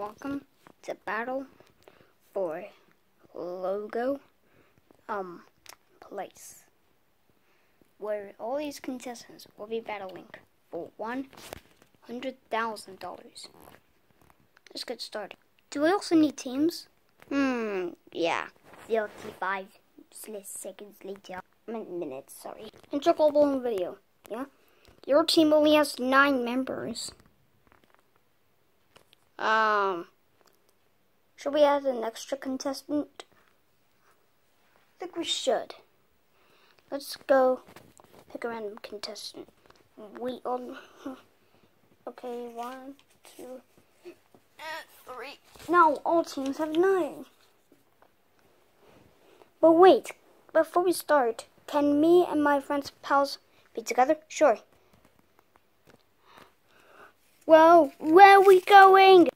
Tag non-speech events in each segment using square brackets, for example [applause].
welcome to Battle for Logo um place where all these contestants will be battling for one hundred thousand dollars. Let's get started. Do we also need teams? Hmm, yeah. Thirty-five seconds later. Minutes, sorry. and check Enter global video. Yeah? Your team only has nine members. Um, should we add an extra contestant? I think we should. Let's go pick a random contestant. We all. [laughs] Okay, one, two, three. No, all teams have nine. But wait, before we start, can me and my friends pals be together? Sure. Well, where are we going?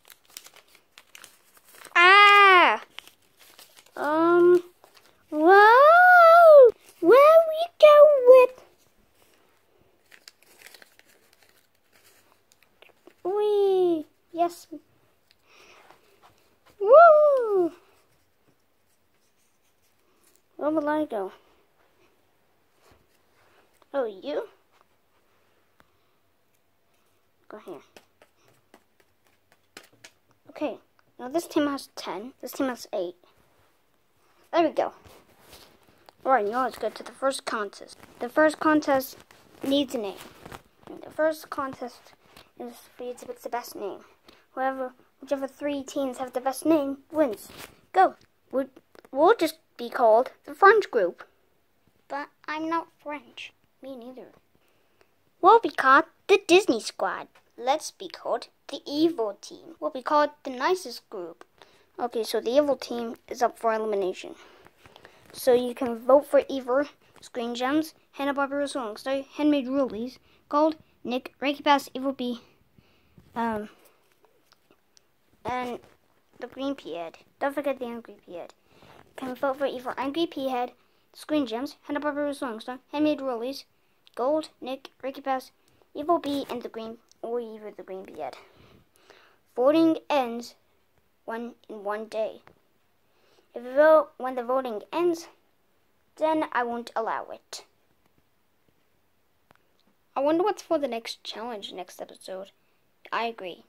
Ah! Um, whoa! Where are we going? Yes. Woo! Where will I go? Oh, you? Go here. Okay, now this team has 10. This team has 8. There we go. Alright, now let's go to the first contest. The first contest needs a name. The first contest is to pick the best name. Whoever, whichever three teams have the best name wins. Go. We'll, we'll just be called the French group. But I'm not French. Me neither. We'll be called the Disney Squad. Let's be called the Evil Team. We'll be called the Nicest Group. Okay, so the Evil Team is up for elimination. So you can vote for either Screen Gems, Hanna-Barbera Songs, Handmade Rulies, Gold, Nick, Reiki Pass, Evil B, um, and the Green Pea Head. Don't forget the Angry Pea Head. Can vote for either Angry Pea Head, Screen Gems, Hanna-Barbera Songs, Handmade Rulies, Gold, Nick, Ricky Pass, Evil Bee, and the Green, or either the Green Pea Head. Voting ends one in one day. If you vote when the voting ends, then I won't allow it. I wonder what's for the next challenge next episode. I agree.